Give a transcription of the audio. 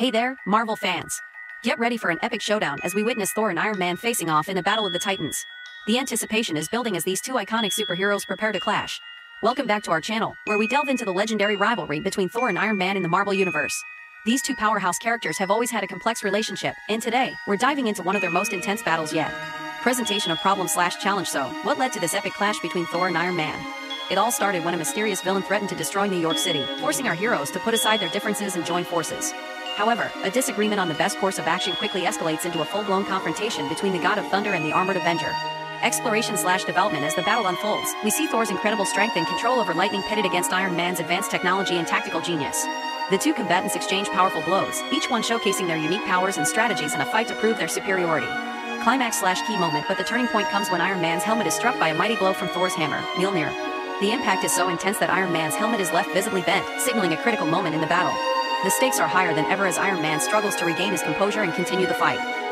Hey there, Marvel fans. Get ready for an epic showdown as we witness Thor and Iron Man facing off in a battle of the Titans. The anticipation is building as these two iconic superheroes prepare to clash. Welcome back to our channel, where we delve into the legendary rivalry between Thor and Iron Man in the Marvel Universe. These two powerhouse characters have always had a complex relationship, and today, we're diving into one of their most intense battles yet. Presentation of problem slash challenge so, what led to this epic clash between Thor and Iron Man? It all started when a mysterious villain threatened to destroy New York City, forcing our heroes to put aside their differences and join forces. However, a disagreement on the best course of action quickly escalates into a full-blown confrontation between the God of Thunder and the Armored Avenger. Exploration slash development as the battle unfolds, we see Thor's incredible strength and control over lightning pitted against Iron Man's advanced technology and tactical genius. The two combatants exchange powerful blows, each one showcasing their unique powers and strategies in a fight to prove their superiority. Climax slash key moment but the turning point comes when Iron Man's helmet is struck by a mighty blow from Thor's hammer, Mjolnir. The impact is so intense that Iron Man's helmet is left visibly bent, signaling a critical moment in the battle. The stakes are higher than ever as Iron Man struggles to regain his composure and continue the fight.